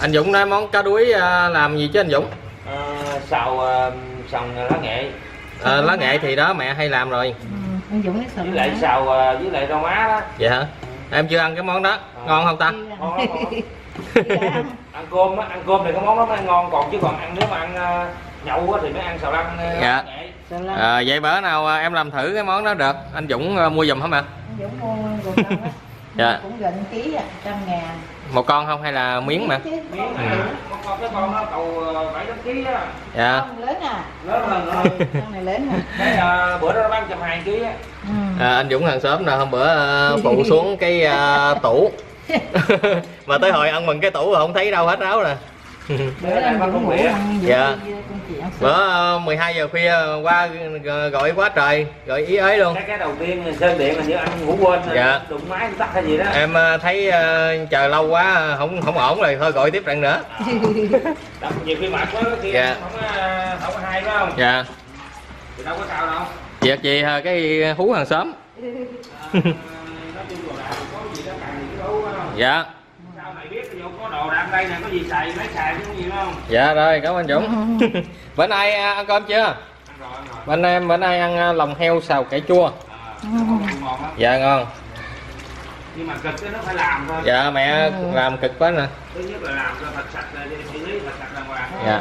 anh Dũng nói món cá đuối à, làm gì chứ anh Dũng? À, xào à, sòng lá nghệ. À, lá nghệ thì đó mẹ hay làm rồi. Ừ, anh Dũng nói sợ với lại xào à, với lại rau má đó. Vậy hả? Em chưa ăn cái món đó. Ngon không ta? Ngon lắm ngon. ăn cơm á ăn cơm thì cái món đó mới ngon còn chứ còn ăn nếu mà ăn à, nhậu á thì mới ăn xào lăn à, Dạ. lá nghệ. À, vậy bữa nào à, em làm thử cái món đó được. Anh Dũng à, mua giùm hả mẹ? Anh Dũng mua á Dạ. cũng gần ký à trăm ngàn một con không hay là miếng mà? Miếng con à con cái con nó cầu à, bảy tám ký á. Dạ. Con lớn à? Lớn hơn con này lớn à cái à, bữa đó nó bán trăm hai ký á. Ừ. à, anh Dũng hàng xóm nè hôm bữa à, phụ xuống cái à, tủ. Mà tới hồi ăn mừng cái tủ rồi không thấy đâu hết áo nè bữa ngủ Dạ. bữa sữa à, 12 giờ khuya qua gọi quá trời gọi ý ới luôn. Cái cái đầu tiên sơn điện là như anh ngủ quên rồi Dạ. đụng máy tắt hay gì đó. Em à, thấy à, chờ lâu quá không không ổn rồi thôi gọi tiếp trận nữa. Đập nhiều khi mệt quá khi Dạ. không có không có hay phải không? Dạ. Thì đâu có sao đâu. Việc gì à, cái hú hàng xóm. À, dạ sao mày biết vô có đồ đạm đây nè có gì xài lấy xài chứ gì không? Dạ rồi cảm ơn Dũng. Bữa nay à, ăn cơm chưa? Ăn rồi ăn rồi. Bên em bữa nay ăn à, lòng heo xào cải chua. À, ngon dạ ngon. Nhưng mà cực nó phải làm thôi. Dạ mẹ làm cực quá nè. Thứ nhất là làm cho thật sạch rồi xử lý thật sạch đàng hoàng. Dạ.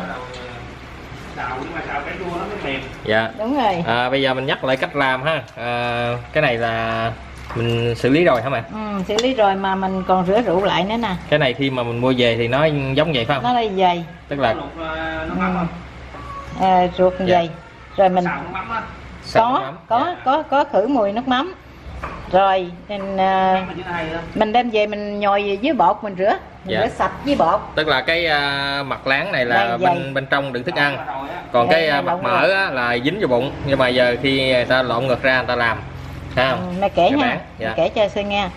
Xào nhưng mà xào cái chua nó mới mềm. Dạ. Đúng rồi. À, bây giờ mình nhắc lại cách làm ha. À, cái này là mình xử lý rồi hả mẹ ừ, xử lý rồi mà mình còn rửa rượu lại nữa nè. Cái này khi mà mình mua về thì nó giống vậy phải không? Nó là dày. Tức là mắm không? À, ruột Dạ. dày. Rồi mình có có Dạ. có có khử mùi nước mắm. Rồi mình à, mình đem về mình nhồi với bột mình rửa. Mình Dạ. rửa sạch với bột. Tức là cái à, mặt láng này là Đây, bên dày. bên trong đựng thức ăn. còn Đây, cái à, mặt mỡ á, là dính vô bụng. Nhưng mà giờ khi người ta lộn ngược ra người ta làm ha ừ, mẹ kể Mẹ nha. bán, dạ. mẹ kể cho sư nghe.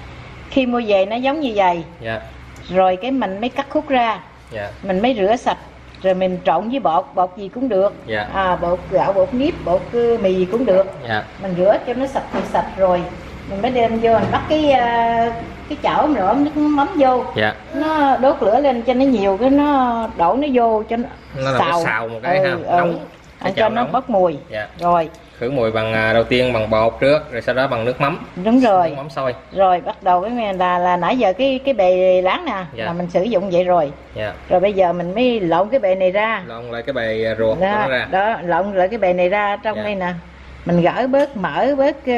Khi mua về nó giống như vậy. Dạ. Rồi cái mình mới cắt khúc ra. Dạ. Mình mới rửa sạch. Rồi mình trộn với bột bột gì cũng được. Dạ. à, bột gạo bột nếp bột ờ, mì gì cũng được. Dạ. Mình rửa cho nó sạch thì sạch rồi. Mình mới đem vô mình bắt cái à, cái chảo đổ nước mắm vô. Dạ. Nó đốt lửa lên cho nó nhiều cái nó đổ nó vô cho nó, nó cái xào. một cái Ừ, ha ừ. nóng Ăn cho nó nóng. bớt mùi. Dạ. Rồi khử mùi bằng à, đầu tiên bằng bột trước rồi sau đó bằng nước mắm. Đúng rồi. nước mắm sôi. Rồi bắt đầu cái là là nãy giờ cái cái bề láng nè Dạ. là mình sử dụng vậy rồi. Dạ. Rồi bây giờ mình mới lộn cái bề này ra. Lộn lại cái bề ruột của đó, nó ra. đó lộn lại cái bề này ra trong Dạ. đây nè. Mình gỡ bớt mỡ bớt ờ,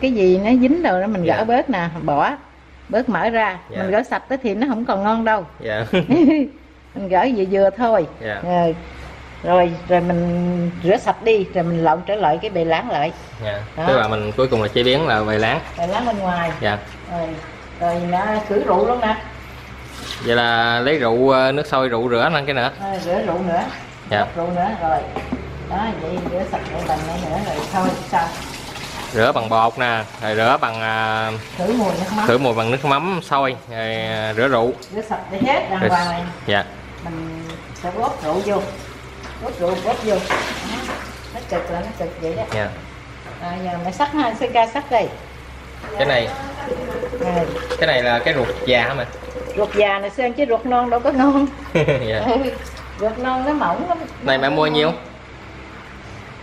cái gì nó dính đâu đó mình Dạ. gỡ bớt nè bỏ bớt mỡ ra. Dạ. mình gỡ sạch tới thì nó không còn ngon đâu. Dạ. Mình gỡ vừa vừa thôi. Dạ. Ờ, rồi rồi mình rửa sạch đi rồi mình lộn trở lại cái bề láng lại. Dạ. Đó. tức là mình cuối cùng là chế biến là bề láng. Bề láng bên ngoài. Dạ. Rồi rồi nó khử rượu luôn nè. Vậy là lấy rượu à, nước sôi rượu rửa lên cái nữa. Ờ, rửa rượu nữa. Dạ. Rượu nữa rồi. Đó vậy rửa sạch lại lần này nữa rồi thôi xong. Rửa bằng bột nè rồi rửa bằng à, khử mùi nước mắm. khử mùi bằng nước mắm sôi rồi à, rửa rượu. Rửa sạch để hết đàng hoàng. này dạ. Mình sẽ bóp rượu vô bóp rượu bóp vô đó. nó cực là nó cực vậy đó. Dạ. À, giờ mày sắc ha sư ca sắc đây. Cái này. À, cái này là cái ruột già hả mẹ ruột già này sơn chứ ruột non đâu có ngon. Dạ. Ừ, ruột non nó mỏng lắm. Này mẹ mua nhiêu?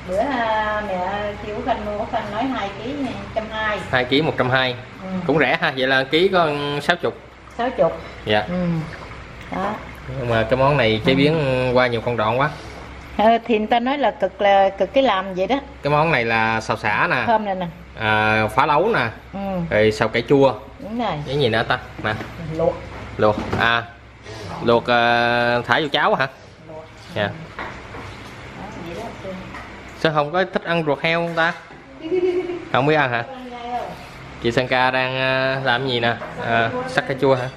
Bữa à, mẹ kêu khanh mua khanh nói hai ký trăm hai. 2 kg 120 ừ. cũng rẻ ha vậy là ký có 60 sáu chục. Dạ. Ừ. đó. Nhưng mà cái món này chế biến qua nhiều công đoạn quá Ờ, thì người ta nói là cực là cực cái làm vậy đó. Cái món này là xào xả nè. Thơm này nè. À, phá lấu nè. Ừ. rồi xào cải chua. Đúng rồi. Cái gì nữa ta? Nè. Luộc. Luộc. À luộc à, thả vô cháo hả? Luộc dạ. Đó, vậy đó Sư. sao không có thích ăn ruột heo không ta? Không biết ăn hả? Chị Sanka đang à, làm gì nè? À, sắc cải chua hả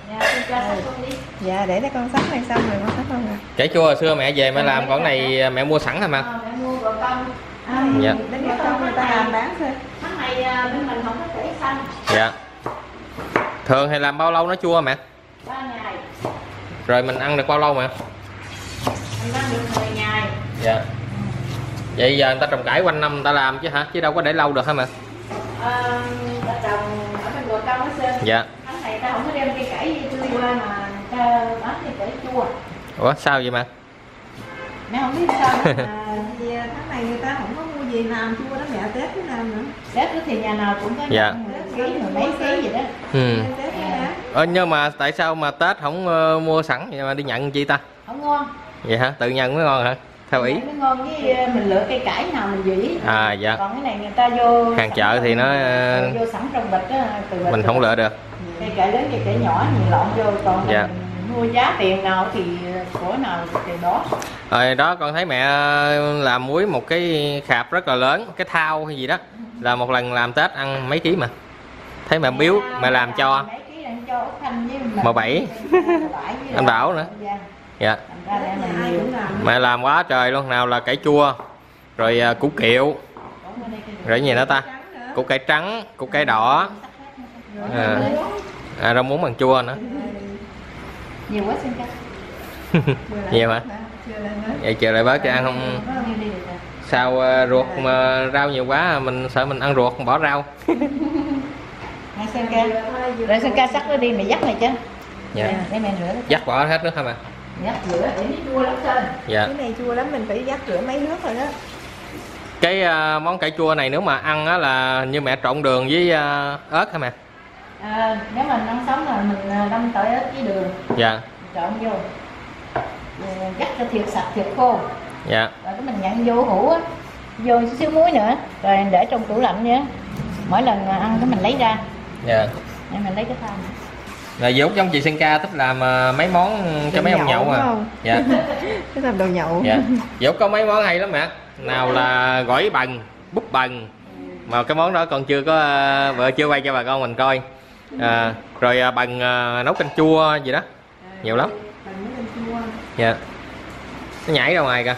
Dạ, để cho con sắp này xong rồi con sắp không nè cải chua hồi xưa mẹ về mẹ làm còn này mẹ mua sẵn hả mà Ờ, mẹ mua gạo công à, Dạ. Đến ngày xong người ta làm bán thôi. Tháng này à, bên mình không có thể xanh. Dạ. Thường thì làm bao lâu nó chua mẹ ba ngày. Rồi mình ăn được bao lâu mẹ mình ăn được 10 ngày. Dạ. Vậy giờ người ta trồng cải quanh năm người ta làm chứ hả? Chứ đâu có để lâu được hả mẹ ta trồng ở bên gò công ở sơn dạ. Tháng này ta không có đem cây cải tươi qua mà ta bán thì cải chua ủa sao vậy mà mẹ không biết sao nữa. À, vì tháng này người ta không có mua gì làm chua đó mẹ Tết với làm nữa. Tết thì nhà nào cũng có Dạ. ký mười mấy ký gì đó. Ừ. Ờ, nhưng mà tại sao mà tết không ờ, mua sẵn vậy mà đi nhận chi ta? Không ngon. Vậy hả? Tự nhận mới ngon hả? Theo ý. Mới ngon với ờ, mình lựa cây cải nào mình dĩ à dạ. Còn cái này người ta vô hàng chợ thì nó ờ, vô sẵn trong bịch á từ bịch mình không lựa được. Cây cải lớn cây cải nhỏ mình lọn vô còn Dạ. mình mua giá tiền nào thì của nào thì đó. Rồi đó con thấy mẹ làm muối một cái khạp rất là lớn cái thao hay gì đó là một lần làm tết ăn mấy ký mà. Thấy mẹ biếu mẹ làm cho. mấy ký làm cho Út Thanh với mình Mà bảy. Anh Bảo nữa. dạ. Làm mẹ làm quá trời luôn nào là cải chua rồi à, củ kiệu rồi gì nữa ta? Củ cải trắng củ cải đỏ. Rồi À. à, rau muống bằng chua nữa nhiều quá xin lại Nhiều hả? vậy chờ lại bớt cho ăn không? Sao à, ruột mà rau nhiều quá mình sợ mình ăn ruột bỏ rau. Này xin ca. Rồi xin ca sắc nó đi mày dắt này chứ. Dạ. Để mẹ rửa dắt bỏ hết nước hả mà dắt rửa. Để nó chua lắm sơn dạ. Cái này chua lắm mình phải dắt rửa mấy nước rồi đó. Cái à, món cải chua này nếu mà ăn á là như mẹ trộn đường với à, ớt hả mẹ à, nếu mình ăn sống là mình à, đâm tỏi ớt với đường. Dạ. Trộn vô. Rồi dắt cho thiệt sạch thiệt khô. Dạ. Rồi cái mình nhận vô hũ á. Vô chút xíu muối nữa. Rồi để trong tủ lạnh nhé. Mỗi lần ăn cái mình lấy ra. Dạ. Để mình lấy cái thau. Là dốt giống chị Sinh ca thích làm à, mấy món cho mấy ông nhậu nhậu đúng à không? dạ cái làm đồ nhậu. Dạ. Dốt có mấy món hay lắm mẹ nào là gỏi bần bút bần mà cái món đó còn chưa có à, vợ chưa quay cho bà con mình coi à, rồi à, bần à, nấu canh chua gì đó. Nhiều lắm. Bằng dạ. Nó nhảy ra ngoài kìa.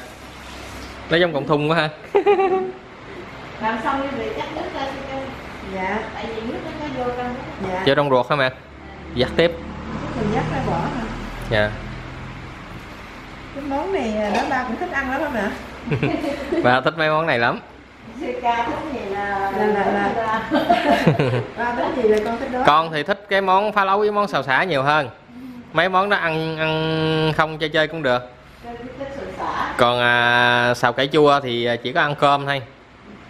Nó giống cọng thun quá ha. Làm xong như vậy chắc nước cho dạ. Tại vì nước nó có vô trong đó. dạ. Vô trong ruột hả mẹ? Dắt tiếp. Mình dắt ra bỏ hả? Dạ. Cái món này đó ba cũng thích ăn lắm không ạ bà thích mấy món này lắm sư ca thích gì là Là- là- là- ba thích gì là con thích đó? Con thì thích cái món phá lấu với món xào xả nhiều hơn. Mấy món đó ăn ăn không chơi chơi cũng được. Thích sự xả. Còn à, xào cải chua thì chỉ có ăn cơm thôi.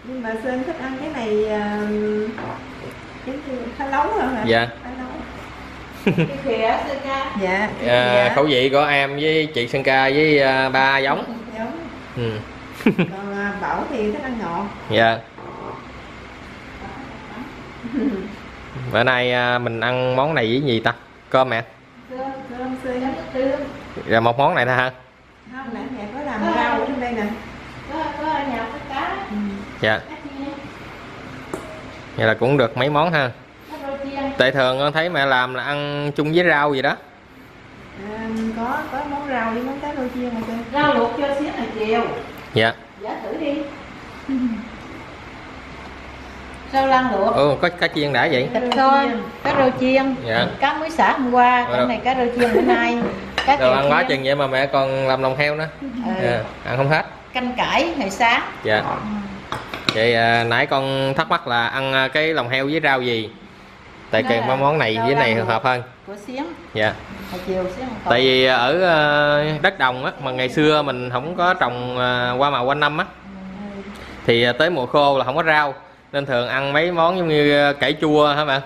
Nhưng mà sơn thích ăn cái này à, cái phá lấu hả hả dạ. Dạ à, dạ. khẩu vị của em với chị Sơn Ca với à, ba giống. Giống. Ừ. bảo thì thích ăn ngọt. Dạ. Bữa nay à, mình ăn món này với gì ta? Cơm mẹ cơm cơm tương rồi một món này thôi hả? Không nãy mẹ có làm rau ở trên đây nè. Có có ở nhà có cá. Ừ. dạ. Vậy là cũng được mấy món ha. Cá rô chiên. Tại thường con thấy mẹ làm là ăn chung với rau gì đó. À, có có món rau với món cá rô chiên mà rau luộc cho xíu này chiều dạ giả thử đi. Rau lan luộc ồ có cá chiên đã vậy. Thịt kho cá rô chiên. Dạ. cá muối xả hôm qua Dạ. cái này cá rô chiên bữa nay. Cá đồ ăn quá chừng vậy mà mẹ còn làm lòng heo nữa. Ờ, dạ. ăn không hết. Canh cải hồi sáng. Dạ. Vậy à, nãy con thắc mắc là ăn à, cái lòng heo với rau gì? Tại là món này với này hợp hơn của xiếng dạ. Hồi chiều xiếng còn tại vì ở à, đất đồng á mà ngày xưa mình không có trồng à, hoa màu quanh năm á. Thì tới mùa khô là không có rau nên thường ăn mấy món giống như cải chua hả mẹ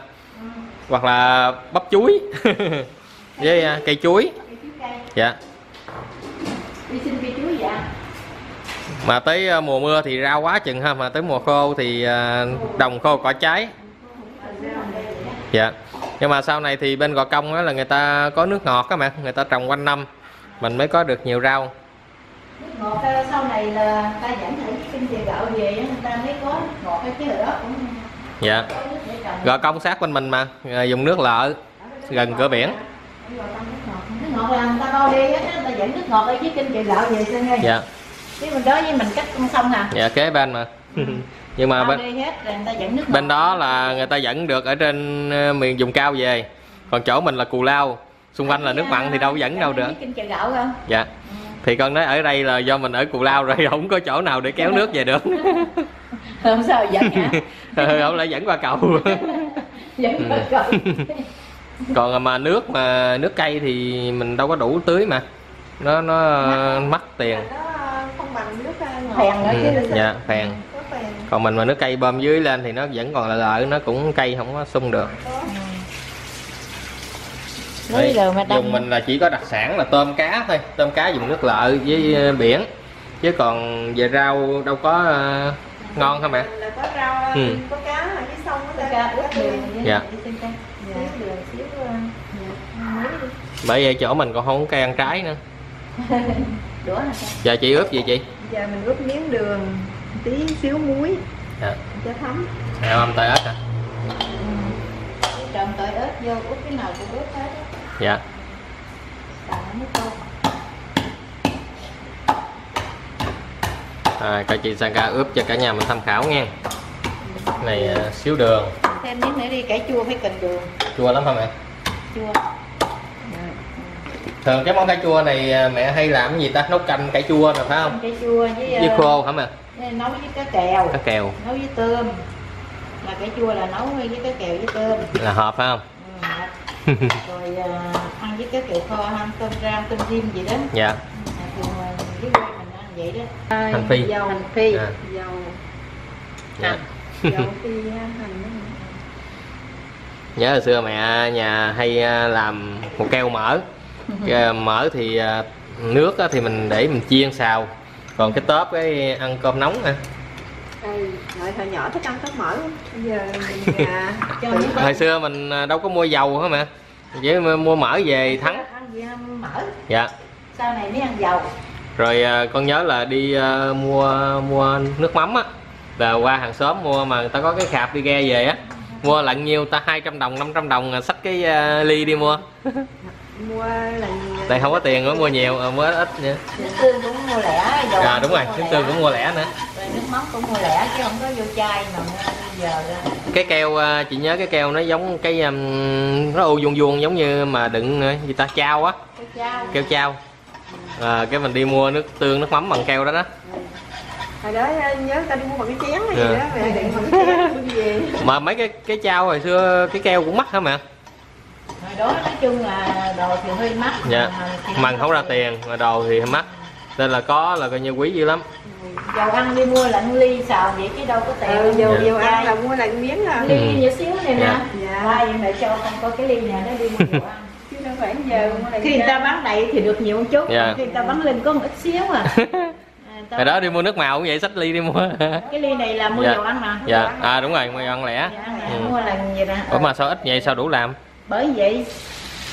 hoặc là bắp chuối. Với cây chuối. Dạ. Đi xin cây chuối dạ mà tới mùa mưa thì rau quá chừng ha mà tới mùa khô thì đồng khô cỏ trái. Dạ nhưng mà sau này thì bên gò công á là người ta có nước ngọt á mẹ người ta trồng quanh năm mình mới có được nhiều rau. Nước ngọt ờ, sau này là ta dẫn thử cái kinh chè gạo về á, người ta mới có ngọt hay chứ đó cũng dạ. gò công sát bên mình mà à, dùng nước lợ gần cửa biển. Nước ngọt. Nước ngọt là người ta bao đi á, người ta dẫn nước ngọt ở dưới kinh chè gạo về xem ơi dạ. Chứ mình đó với mình cách con sông à. Dạ kế bên mà nhưng mà bên đi hết rồi người ta dẫn nước ngọt bên đó là người ta dẫn được ở trên ờ, miền vùng cao về. Còn chỗ mình là cù lao xung quanh là nước mặn thì đâu có dẫn đâu được. Dạ. Thì con nói ở đây là do mình ở cù lao rồi không có chỗ nào để kéo nước về được. Không sao dẫn hả? Ừ, không lẽ dẫn qua cầu. Dẫn qua cầu. Còn mà nước mà nước cây thì mình đâu có đủ tưới mà. Nó nó mắc. tiền. Nó không bằng nước ờ, ngọt. Phèn nữa ừ, chứ. dạ phèn còn mình mà nước cây bơm dưới lên thì nó vẫn còn là lợi nó cũng cây không có sung được. Đấy, dùng mình là chỉ có đặc sản là tôm cá thôi tôm cá dùng nước lợ với ờ, biển. Chứ còn về rau đâu có ờ, ngon hả mẹ? Là có rau Ừ. có cá ở dưới sông Cái có ca cá ướp đường với Dạ. Dạ. ờ, bởi vậy chỗ mình còn không có cây ăn trái nữa. Giờ chị ướp gì chị? Giờ mình ướp miếng đường tí xíu muối. Dạ. cho thấm. Em âm tay ếch hả? Cái trộn tỏi ớt vô ướp cái nào cũng ướp hết á. dạ. À, coi chị Sanga ướp cho cả nhà mình tham khảo nha này ờ, xíu đường. Thêm miếng nữa đi cải chua phải cần đường. Chua lắm hả mẹ? Chua thường cái món cải chua này à, mẹ hay làm cái gì ta? Nấu canh cải chua rồi phải không? Cải chua với, với ờ, khô hả mẹ? Nấu với cá kèo. Cá kèo. Nấu với tôm. Là cải chua là nấu với cá kèo với tôm. Là hợp phải không? Ừ, rồi à, ăn với cá kèo kho ăn tôm rang tôm rim gì đó. Dạ. À, thường là với quê mình ăn vậy đó. Hành phi. dầu. Hành phi. À, dầu. Dạ. dầu phi hành nhớ hồi xưa mẹ nhà hay à, làm một keo mỡ Cái mỡ thì à, nước thì mình để mình chiên xào. Còn cái tớp cái ăn cơm nóng nè. Hồi, hồi nhỏ thích ăn tóc mỡ bây giờ mình à, cho hồi xưa mình à, đâu có mua dầu hả mẹ? Chỉ mua mỡ về thắng. ăn gì ăn mỡ? Dạ. Sau này mới ăn dầu. Rồi à, con nhớ là đi à, mua mua nước mắm á. Là qua hàng xóm mua mà người ta có cái khạp đi ghe về á. Mua lận nhiêu ta? 200 đồng 500 đồng xách cái ly đi mua mua lần đây không có tiền nữa mua nhiều à, mua ít nha nước tương cũng mua lẻ dầu à đúng rồi lẻ. tôi cũng mua lẻ nữa. Rồi nước mắm cũng mua lẻ chứ không có vô chai mà giờ cái keo à, chị nhớ cái keo nó giống cái um, nó u vuông vuông giống như mà đựng à, gì ta? Chao á. Keo chao. À, cái mình đi mua nước tương nước mắm bằng keo đó đó. Hồi đó nhớ ta đi mua bằng cái chén hay Dạ. gì đó chén bưng về mà mấy cái cái chao hồi xưa cái keo cũng mắc hả mẹ hồi đó nói chung là đồ thì hơi mắc dạ. thì mà không ra tiền mà đồ thì mắc. Nên là có là coi như quý dữ lắm. Dầu ăn đi mua lạnh ly xào vậy chứ đâu có tiền. Ừ, dầu Dạ. dầu ăn là mua lần miếng à. Ly Ừ. nhỏ xíu này nè. Dạ. Dạ. ba vậy mẹ cho con có cái ly nè nó đi mua dầu ăn. Chứ đâu phải giờ mua lần khi người ta bán đầy thì được nhiều một chút Dạ. khi người ta bán lên có một ít xíu à, à ta hồi đó đi mua nước màu cũng vậy xách ly đi mua. Cái ly này là mua Dạ. dầu ăn mà. Dạ. À đúng rồi mua ăn lẻ. Dạ, Ừ. mua lần gì nè ủa mà sao ít vậy sao đủ làm bởi vậy.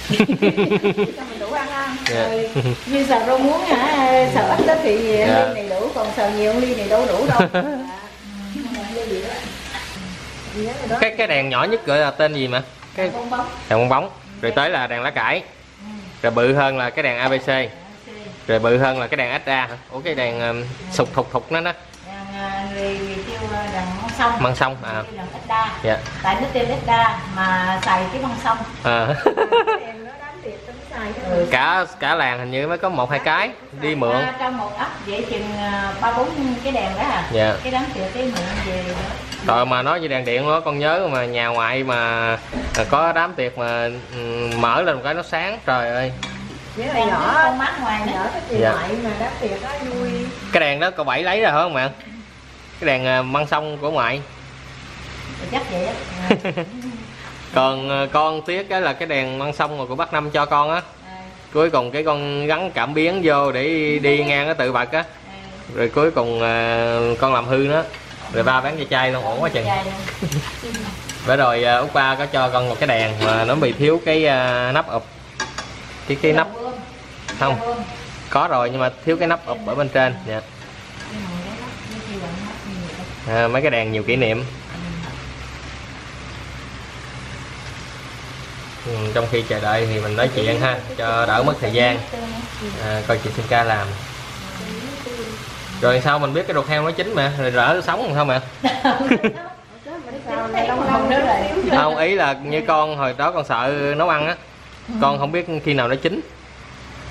Mình đủ ăn ăn dạ. rồi như xào rau muống hả? Xào ít đó thì Dạ. ly này đủ còn xào nhiều ly này đâu đủ đâu. Dạ. Cái cái đèn nhỏ nhất gọi là tên gì mà? Cái bong bóng. Đèn bóng. Rồi tới là đèn lá cải. Rồi bự hơn là cái đèn abc rồi bự hơn là cái đèn sa hả? Ủa cái đèn um, sục thục thục nó đó. Người kêu đằng măng sông. Măng sông à. ít đa. Dạ. Tại nó tên ít đa mà xài cái măng sông. À. đèn nó đám tiệc tấm xài cái Ừ. cả cả làng hình như mới có một hai cái đi mượn. À, trong một ấp vậy chừng à, ba bốn cái đèn đó à. Dạ. Cái đám tiệc cái mượn về đó rồi mà nói về đèn điện đó con nhớ mà nhà ngoại mà có đám tiệc mà ừ, mở lên một cái nó sáng trời ơi. Đèn nhỏ con mắt ngoài nữa. gì Dạ. ngoại mà đám tiệc đó vui. Cái đèn đó cậu bảy lấy rồi hả không mẹ cái đèn à, măng sông của ngoại. Chắc vậy á. Còn à, con tiếc cái là cái đèn măng sông mà của bác năm cho con á. À, cuối cùng cái con gắn cảm biến vô để đi ngang nó tự bật á. À, rồi cuối cùng con làm hư nó. Rồi ba bán cho chai luôn ổn quá chừng. Bữa rồi út ba có cho con một cái đèn mà nó bị thiếu cái nắp ụp. Cái cái nắp không. Có rồi nhưng mà thiếu cái nắp ụp ở bên trên. Dạ. Nhưng mà cái nắp nó kêu là nắp như vậy đó. À, mấy cái đèn nhiều kỷ niệm. Ừ, trong khi chờ đợi thì mình nói chuyện ha cho đỡ mất thời gian. À, coi chị sinh ca làm. Rồi sao mình biết cái ruột heo nó chín mà rồi rỡ nó sống Không nữa rồi. không ý là như con hồi đó con sợ nấu ăn á con không biết khi nào nó chín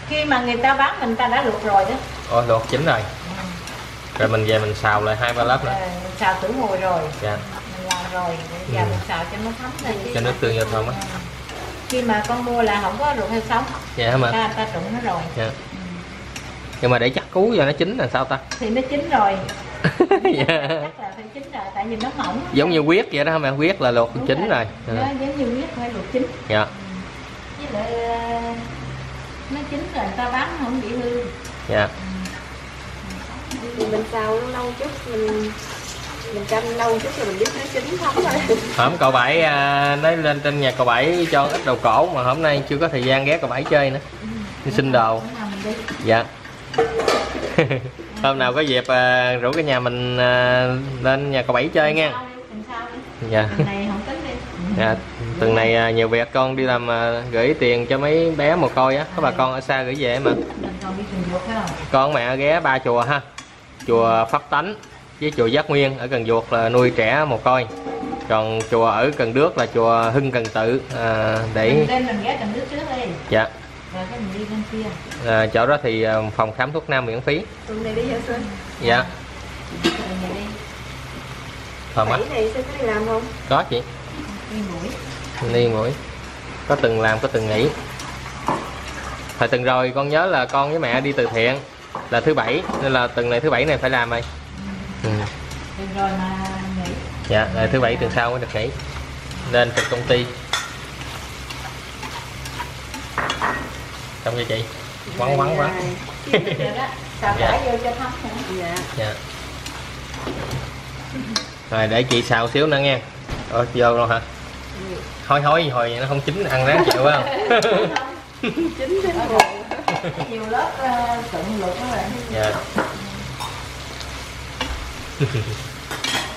khi mà người ta bán mình ta đã luộc rồi đó. Ôi luộc chín rồi rồi mình về mình xào lại hai ba lớp nữa. Xào tử mùi rồi. Dạ. Mình làm rồi giờ Ừ. mình xào cho nó thấm chứ cho nước tương vô thơm á. Khi mà con mua là không có ruộng heo sống. Dạ hả mà? Ta ta trụng nó rồi. Dạ. nhưng mà để chắc cú giờ nó chín là sao ta? Thì nó chín rồi. Dạ. chắc là phải chín rồi tại vì nó mỏng giống như quyết vậy đó hả mẹ? Quyết là luộc Đúng chín rồi. nó Dạ. giống như huyết phải luộc chín. Dạ. Với lại ờ, nó chín rồi người ta bán không bị hư. Dạ thì mình xào lâu lâu chút mình mình chăm lâu chút là mình biết nó chín không rồi. Hôm cậu bảy à, nói lên trên nhà cậu bảy cho ít đầu cổ mà hôm nay chưa có thời gian ghé cậu bảy chơi nữa. Đi xin đồ. Hôm nào mình đi dạ. Hôm nào có dịp à, rủ cái nhà mình à, lên nhà cậu bảy chơi nha. Dạ. Tuần này không tính đi dạ tuần này à, nhiều việc con đi làm à, gửi tiền cho mấy bé mồ côi á. Có bà con ở xa gửi về mà. Mình còn đi trường dục phải không? Con mẹ ghé ba chùa ha chùa pháp tánh với chùa giác nguyên ở cần duộc là nuôi trẻ mồ côi. Còn chùa ở cần đước là chùa hưng cần tự à, để mình lên mình ghé cần nước trước đi dạ. Rồi cái mình đi kia. À, chỗ đó thì à, phòng khám thuốc nam miễn phí. Tuần này đi hả dạ. Này có đi làm không? Có chị. Đi mũi. Đi mũi. Có từng làm có từng nghỉ. Thời từng rồi con nhớ là con với mẹ đi từ thiện là thứ bảy nên là tuần này thứ bảy này phải làm rồi ừ. rồi mà nghỉ. Dạ rồi thứ bảy tuần sau mới được nghỉ. Nên trực công ty. Xong cho chị? Quắn quắn quắn rồi đó. Xào Dạ. cải vô cho thấm nữa dạ. Dạ. Rồi để chị xào xíu nữa nha Ủa, vô luôn hả? Hôi hôi hồi vậy? Nó không chín ăn ráng chịu phải không chín đến đây nhiều lớp uh, cận luộc các bạn. Dạ.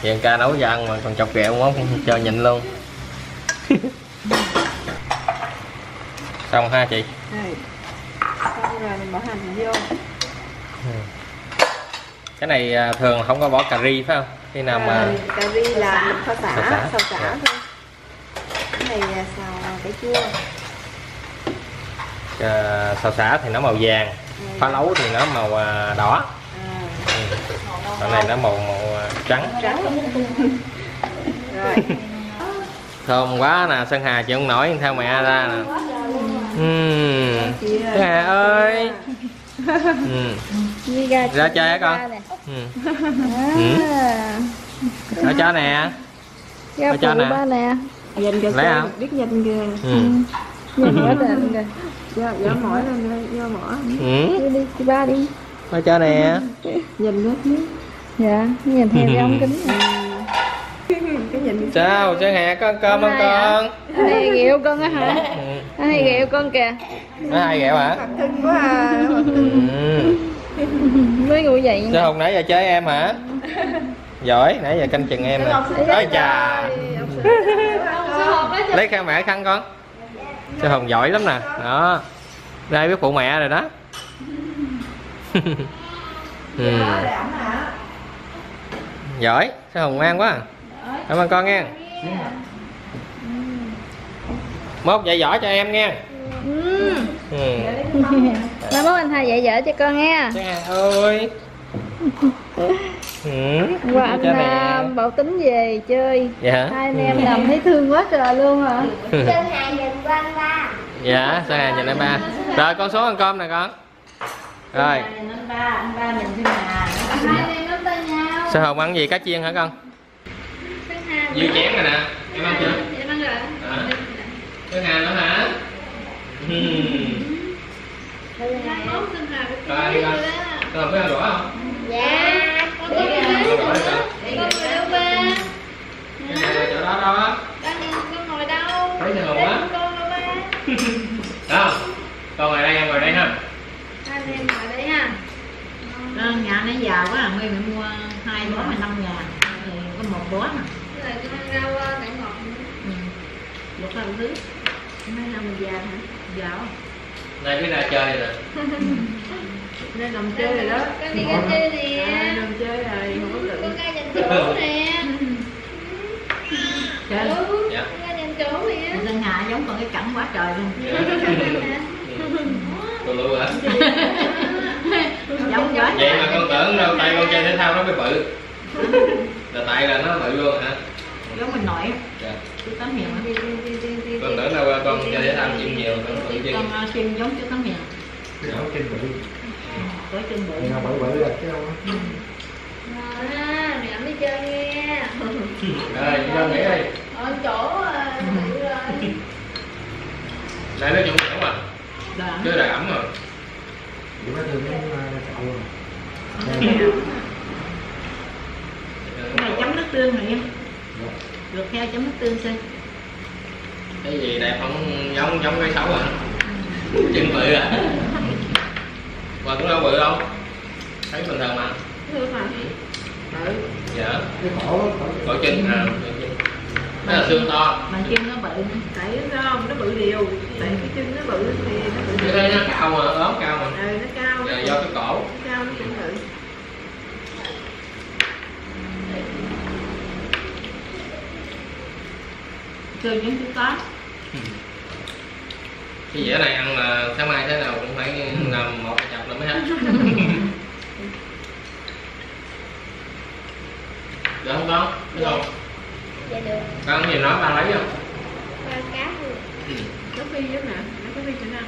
Hiện ca nấu cho ăn mà còn chọc kẹo món cho nhịn luôn. Xong ha chị. Rồi. xong rồi mình bỏ hành vô. Cái này à, thường không có bỏ cà ri phải không? Khi nào mà Rồi, cà ri là mình kho Xào xả xả. xào xả Dạ. thôi. Cái này xào cải chua à, xào xả thì nó màu vàng phá lấu thì nó màu à, đỏ à, ừ. còn này nó màu màu à, trắng trắng rồi thơm quá nè sơn hà chị không nổi theo mẹ ra nè uhm. sơn hà ơi ừ. Đi ra, ra chơi hả con ừ. ừ. À, ở cho nè ra cho nè. Lấy không? biết nhìn kìa ừ. Nhìn quá kìa do do mỏi lên lên, do mỏi ừ. Đi đi, chị ba đi. Ở cho nè. Nhìn nó biết Dạ, nhìn theo cái ống kính nè. cái nhìn sao? hà có ăn cơm nay con? Anh hay ghẹo con á hả? ừ. Anh hay ghẹo con kìa. Nó hai ghẹo hả? Quá à. Ừ. Mới ngủ dậy. Sao hôm nãy giờ chơi em hả? Giỏi nãy giờ canh chừng em nè. ôi chà. Lấy khăn mẹ khăn con sao hồng giỏi lắm nè đó đây biết phụ mẹ rồi đó ừ. giỏi sao hồng ngoan quá à. cảm ơn con nha mốt dạy giỏi cho em nha ừ. ừ. Mai mốt anh hai dạy dở cho con Trang Hà ơi ừ. Qua anh cho à, bảo tính về chơi. Dạ. Hai anh em nằm thấy thương quá trời luôn hả? dạ sao Hà nhìn em ba? Rồi con xuống ăn cơm nè con. Rồi. Anh ba anh ba nhìn trên nhà. Hai anh em nắm tay nhau. Sao hồng ăn gì? Cá chiên hả con? Dư chén rồi nè. Em ăn chưa? Em ăn rồi. à. cái Hà nữa hả? Ừ. Rồi con con biết ăn đũa không? Dạ đó đó Con, con ngồi đâu Thấy con đâu ba con ngồi đây em ngồi đây ha Hai em ngồi đây ha nhà nó giàu quá à, nguyên mua hai bó mà năm ngàn thì có một bó mà Rồi con ăn rau cải ngọt ừ. một lần thứ mấy năm mình già hả già. này biết ra chơi rồi nè nên làm chơi rồi đó Con đi ra chơi nè à, làm chơi rồi không có tự Con ra dành chỗ nè chơi Ừ, Dạ. con ra dành chỗ nè Sơn Hà giống con cái cẳng quá trời luôn tôi lụ hả giống quá vậy mà con tưởng đâu tay con chơi thể thao nó mới bự là tại là nó bự luôn hả giống mình nội dạ. chú tấm hiền á con tưởng đâu con chơi thể thao chim nhiều nó tự chim con ờ, chim giống chứ tấm mèo cái đó trên bự có chân bự là bự bự rồi chứ đâu á. Mẹ mới chơi nghe. rồi nghỉ đi. Ở chỗ à, bự rồi. đây nó chung mà? Là chứ là ẩm rồi. Chỉ có thương cái cậu rồi. cái này chấm nước tương rồi nha. Được theo chấm nước tương xem. Cái gì đẹp không? Giống giống cái xấu à. Chân bự à mà cũng đâu bự đâu? Thấy bình thường mà. Thương mà Ừ. dạ. Cái cổ chân à chân. đó là xương to. Mà chim nó bự tại nó không nó bự đều tại cái chân nó bự thì nó bự đều thế nó cao mà ốm cao mà. Ừ, nó cao. Nó Là do cái cổ. Cao nó cũng bự. Chưa những thứ có cái dĩa này ăn là sáng mai thế nào cũng phải làm một hết được không con được không Dạ được. con nhìn nó ba lấy không? Ba cá luôn. ừ. nó phi với nè nó có phi chỗ nào?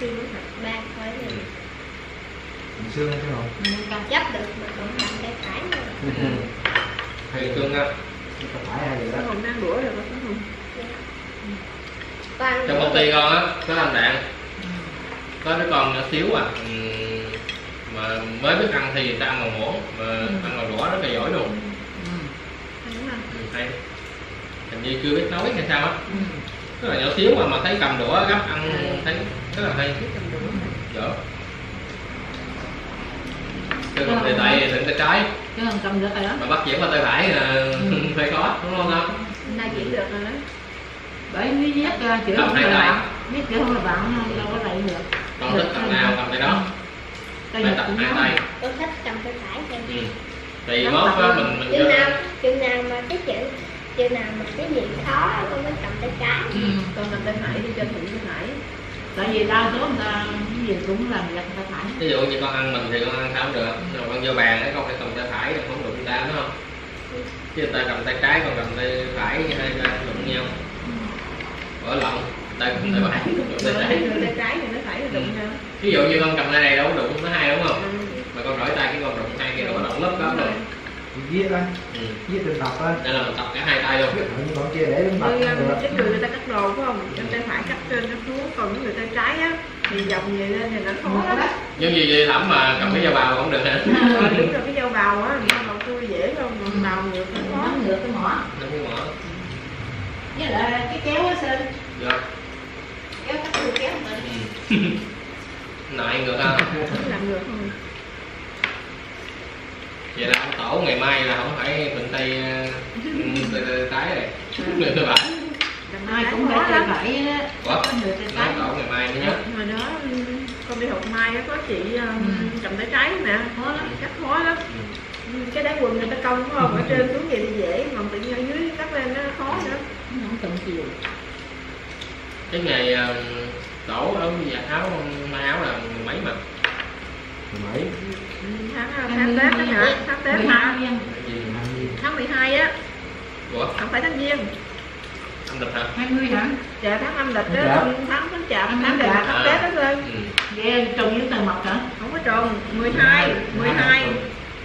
Phi với thật Ba khối Ừ. rồi. Mình xương cái nào Nâng cao. Chấp được mà còn cầm tay phải nữa. hay cương á Có phải hay gì đó. Nó còn đang đũa rồi có không? Con trong công ty con á có anh đạn có đứa con nhỏ xíu à. Ừm, mà mới biết ăn thì người ta ăn bằng muỗng mà ăn bằng đũa rất là giỏi luôn. Ừ. không? Ừ, hay. Hình như chưa biết nấu hay sao á. Ừ. rất là nhỏ xíu mà mà thấy cầm đũa gấp ăn thấy rất là hay. Dở chứ còn tay tay thì tay trái. Chứ không cầm được rồi đó. Mà bắt chuyển qua tay phải là phải có đúng không không hôm nay chỉ được rồi đó. Bởi viết uh, chữ không là bạn. Viết chữ không là bạn đâu có lại được con thích cầm nào cầm tay đó. Tay phải tập cũng hai tay. Tôi thích cầm tay phải thôi. ừ. thì mốt á mình mình Chừng nào, chừng nào mà cái chữ chừng nào mà cái gì khó con mới cầm tay trái. Ừ. còn cầm tay phải đi cho thử tay phải. Tại vì đa số người ta cái gì cũng làm giật tay phải. Ví dụ như con ăn mình thì con ăn sao được mà con vô bàn ấy con phải cầm tay phải không đụng người ta đúng không? Chứ người ta cầm tay trái con cầm tay phải hai ta đụng nhau. Vỡ lộn tay cầm tay phải tay trái. Rồi tay trái nó đụng nhau ví dụ như con cầm tay này đâu có đụng nó hai đúng không? Ừ. mà con đổi tay cái con đụng hai kia đâu có đụng lớp đó rồi. Viết á ừ. Viết trên tập á nên là mình tập cả hai tay luôn. Như con kia để lên tập um, cái người người ta cắt đồ phải không? Bên tay phải cắt trên cắt xuống còn cái người tay trái á thì dòng về lên thì nó khó lắm. Giống như vậy lắm mà cầm cái dao bào cũng được hả? Rồi, đúng rồi cái dao bào á dao bào tôi dễ không còn bào ngược nó khó nó ngược cái mỏ. Nó cái mỏ. Với lại cái kéo á sơn. Được kéo cắt tôi kéo mình ừ. nại ngược ha nó làm ngược không vậy là ông tổ ngày mai là không phải bệnh tay tay tay trái này người phải cầm ai cũng phải lắm. phải á Ủa? người tay trái tổ ngày mai mới nhớ. Hồi đó con đi học mai á có chị Ừ. cầm tay trái nè khó lắm cắt khó lắm. Ừ. cái đáy quần người ta cong đúng không? Ở trên xuống vậy thì dễ còn tự nhiên ở dưới cắt lên nó khó nữa. Không cần chiều cái ngày ờ, tổ ở giặt áo may áo là mười mấy mà. Mấy? Tháng tháng tết đó hả? Tháng tết mười đi tháng 12 á. Của không phải tháng giêng. Anh lịch hả? Hai mươi hả? Dạ tháng âm lịch Tháng đó tháng tháng chạp Tháng chạp. tháng tết đó thôi. Ừ. ghê trùng với tầng mọc hả? Không có trùng. 12 12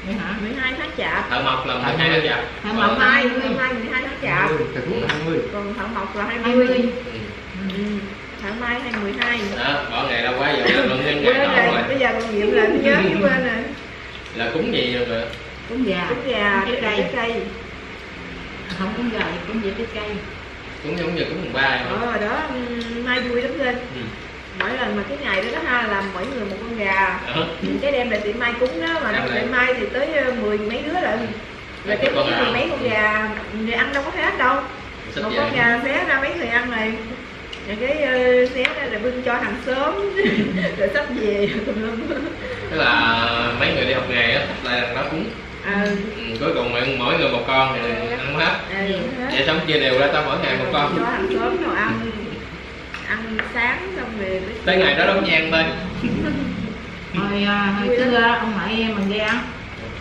vậy hả? 12 tháng chạp. Thợ mộc là mười hai tháng chạp. Thợ mộc Còn- 12 12 12 tháng chạp. Thầy thuốc 20 còn thợ mộc là hai 20 mươi ừ. ừ. tháng mai hay 12 đó bỏ ngày đâu quá giờ cái quên ngày đó rồi. bây giờ còn nghiệm là nhớ chứ quên rồi. Là cúng gì rồi già trứng gà. Trái trái cây. Cây không cũng gà cũng về trái cây. Cúng giống như cúng mùng ba mà. ờ đó ừ, mai vui lắm lên ừ. mỗi lần mà cái ngày đó đó ha làm mỗi người một con gà. Cái đem lại tiệm mai cúng đó mà tiệm mai thì tới ờ, mười mấy đứa lận. Rồi cái gà. mười mấy con gà. Người ăn đâu có hết đâu. Một con gà xé ra mấy người ăn này rồi cái ờ, xé ra rồi bưng cho hàng xóm. Rồi sắp về. Tùm lum tức là mấy người đi học nghề á lại là nó cúng à, ừ. cuối cùng mỗi mỗi người một con thì ăn hết à, vậy vậy xong chia đều ra tao mỗi ngày một con. Cho hàng xóm nào ăn. Ăn sáng xong rồi tới ngày đó đóng nhang thôi. Hồi à, hồi xưa ông ngoại em mình đi ăn.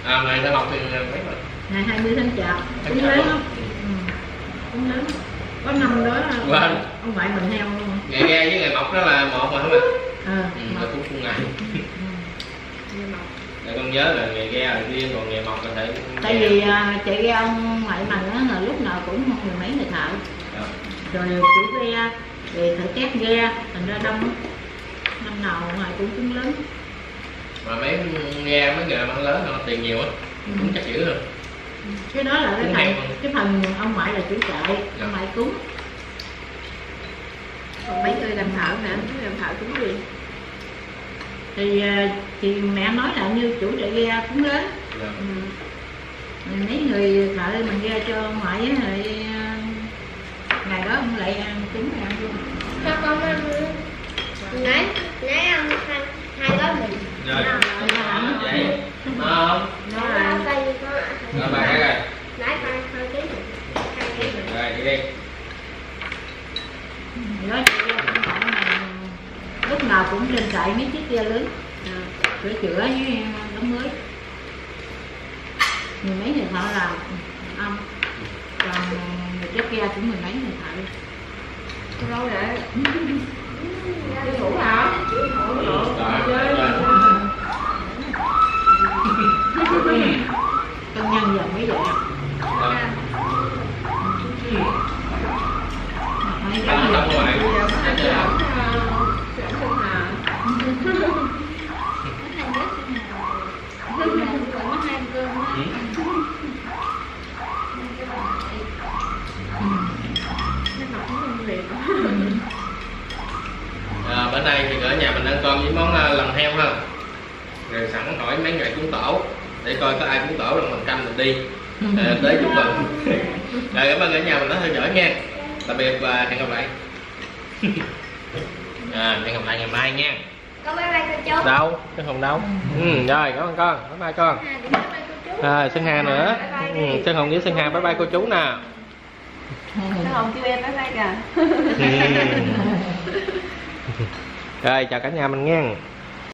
À ngày ta học thì mấy mà ngày 20 tháng chạp. Tháng cũng chạp lớn ừ. cũng lớn lắm. Có năm đó. Là Vâng. ông ngoại mình heo luôn. Ngày ghe với ngày mọc đó là một mà không ạ ờ ừ, mà- là cũng cùng ngày ừ. để con nhớ là ngày ghe là riêng còn ngày mọc có thể tại vì à, chị ghe ông ngoại mình á là lúc nào cũng mười mấy người thợ. Dạ. rồi chủ ghe về thợ két ghe thành ra đông năm nào ngoại cũng cũng lớn. Mà mấy ghe mấy người ăn lớn họ tiền nhiều á cũng chắc chữ rồi cái đó là cái phần cái phần ông ngoại là chủ trại Dạ. ông ngoại cúng. Còn mấy người làm thợ nè mấy làm thợ cũng gì? Thì à, thì mẹ nói là như chủ trại ghe cũng lớn. Dạ. ừ. Rồi mấy người thợ mình ghe cho ông ngoại á thì à, ngày đó ông lại ăn cúng ăn luôn. Cho con ăn nãy nãy ăn hai hai gói mì rồi vậy không là con ăn rồi bà cái rồi rồi đi đi đó chị là lúc nào cũng lên trại mấy chiếc ghe lớn. Sửa chữa với đóng mới. Mười mấy người thợ làm ông còn một chiếc ghe cũng mười mấy người thợ. Lâu rồi Đi ngủ hả? Rồi rồi công nhân giờ mới vậy rồi mấy Ăn cái xong rồi bây giờ có Ăn ăn chưa? ẩm ẩm xuân hà Ừ. nó ngọt nó không liệt À, bữa nay thì ở nhà mình ăn cơm với món à, lần heo ha. Rồi sẵn hỏi mấy ngày cúng tổ để coi có ai cúng tổ là mình canh mình đi. À, tới chúc mừng. Rồi cảm ơn ở nhà mình đã theo dõi nha. Tạm biệt và hẹn gặp lại. À, hẹn gặp lại ngày mai nha. Con bye bye cô chú. Đâu? Chứ không đâu? Ừ, rồi cảm ơn con. Bye bye con. À Sơn Hà nữa. Ừ, Sơn Hồng với Sơn Hà. Bye bye cô chú nè nó không kêu em bye bye kìa. Ừ. rồi chào cả nhà mình nghe